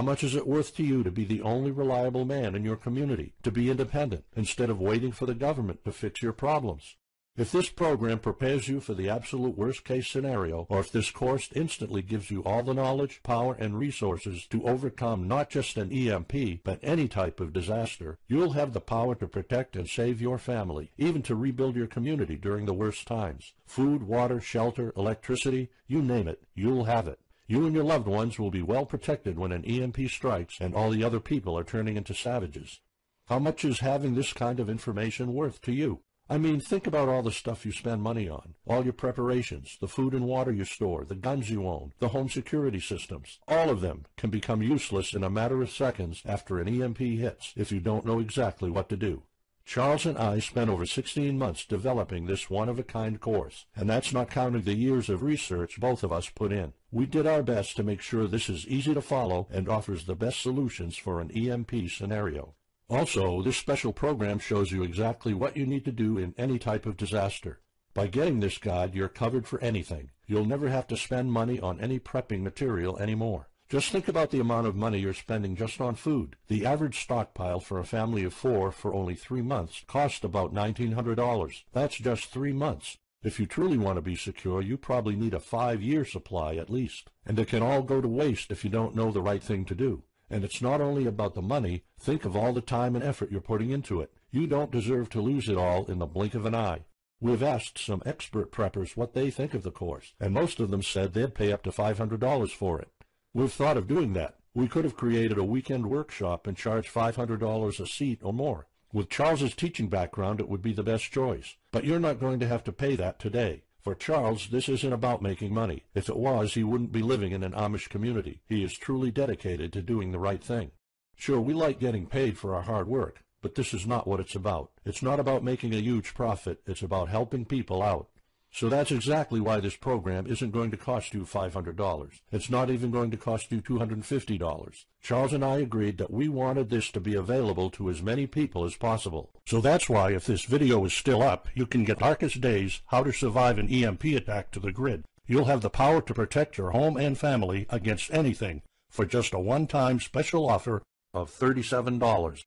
How much is it worth to you to be the only reliable man in your community, to be independent, instead of waiting for the government to fix your problems? If this program prepares you for the absolute worst case scenario, or if this course instantly gives you all the knowledge, power, and resources to overcome not just an EMP, but any type of disaster, you'll have the power to protect and save your family, even to rebuild your community during the worst times. Food, water, shelter, electricity, you name it, you'll have it. You and your loved ones will be well protected when an EMP strikes and all the other people are turning into savages. How much is having this kind of information worth to you? I mean, think about all the stuff you spend money on, all your preparations, the food and water you store, the guns you own, the home security systems. All of them can become useless in a matter of seconds after an EMP hits if you don't know exactly what to do. Charles and I spent over 16 months developing this one-of-a-kind course, and that's not counting the years of research both of us put in. We did our best to make sure this is easy to follow and offers the best solutions for an EMP scenario. Also, this special program shows you exactly what you need to do in any type of disaster. By getting this guide, you're covered for anything. You'll never have to spend money on any prepping material anymore. Just think about the amount of money you're spending just on food. The average stockpile for a family of four for only three months cost about $1,900. That's just three months. If you truly want to be secure, you probably need a five-year supply at least. And it can all go to waste if you don't know the right thing to do. And it's not only about the money, think of all the time and effort you're putting into it. You don't deserve to lose it all in the blink of an eye. We've asked some expert preppers what they think of the course, and most of them said they'd pay up to $500 for it. We've thought of doing that. We could have created a weekend workshop and charged $500 a seat or more. With Charles's teaching background, it would be the best choice. But you're not going to have to pay that today. For Charles, this isn't about making money. If it was, he wouldn't be living in an Amish community. He is truly dedicated to doing the right thing. Sure, we like getting paid for our hard work, but this is not what it's about. It's not about making a huge profit. It's about helping people out. So that's exactly why this program isn't going to cost you $500. It's not even going to cost you $250. Charles and I agreed that we wanted this to be available to as many people as possible. So that's why if this video is still up, you can get Darkest Days, How to Survive an EMP Attack to the grid. You'll have the power to protect your home and family against anything for just a one-time special offer of $37.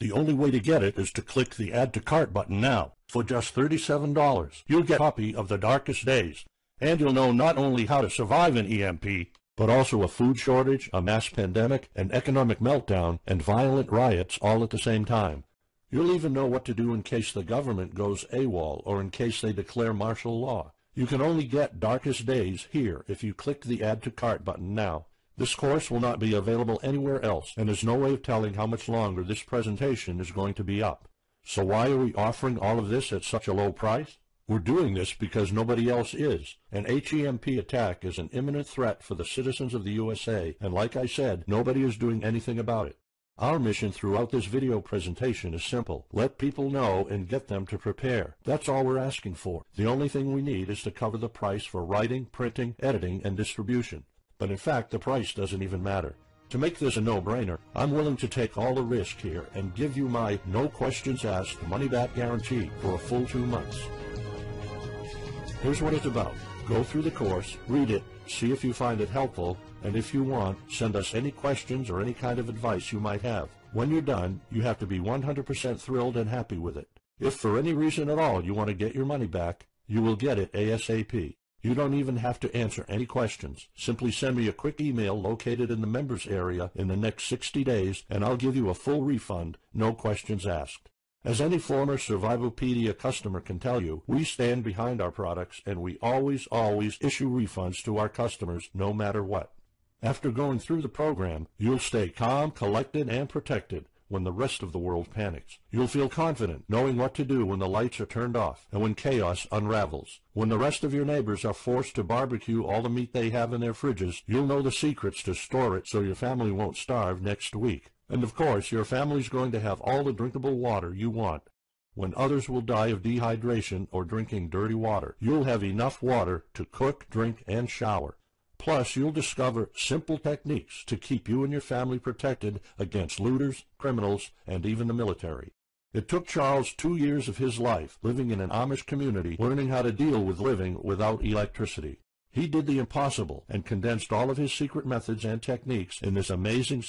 The only way to get it is to click the Add to Cart button now. For just $37, you'll get a copy of The Darkest Days, and you'll know not only how to survive an EMP, but also a food shortage, a mass pandemic, an economic meltdown, and violent riots all at the same time. You'll even know what to do in case the government goes AWOL or in case they declare martial law. You can only get Darkest Days here if you click the Add to Cart button now. This course will not be available anywhere else, and there's no way of telling how much longer this presentation is going to be up. So why are we offering all of this at such a low price? We're doing this because nobody else is. An HEMP attack is an imminent threat for the citizens of the USA, and like I said, nobody is doing anything about it. Our mission throughout this video presentation is simple. Let people know and get them to prepare. That's all we're asking for. The only thing we need is to cover the price for writing, printing, editing, and distribution. But in fact, the price doesn't even matter. To make this a no-brainer, I'm willing to take all the risk here and give you my no questions asked money-back guarantee for a full two months. Here's what it's about. Go through the course, read it, see if you find it helpful, and if you want, send us any questions or any kind of advice you might have. When you're done, you have to be 100% thrilled and happy with it. If for any reason at all you want to get your money back, you will get it ASAP. You don't even have to answer any questions. Simply send me a quick email located in the members area in the next 60 days, and I'll give you a full refund, no questions asked. As any former Survivopedia customer can tell you, we stand behind our products and we always, always issue refunds to our customers no matter what. After going through the program, you'll stay calm, collected, and protected when the rest of the world panics. You'll feel confident knowing what to do when the lights are turned off and when chaos unravels. When the rest of your neighbors are forced to barbecue all the meat they have in their fridges, you'll know the secrets to store it so your family won't starve next week. And of course, your family's going to have all the drinkable water you want. When others will die of dehydration or drinking dirty water, you'll have enough water to cook, drink, and shower. Plus, you'll discover simple techniques to keep you and your family protected against looters, criminals, and even the military. It took Charles two years of his life living in an Amish community learning how to deal with living without electricity. He did the impossible and condensed all of his secret methods and techniques in this amazing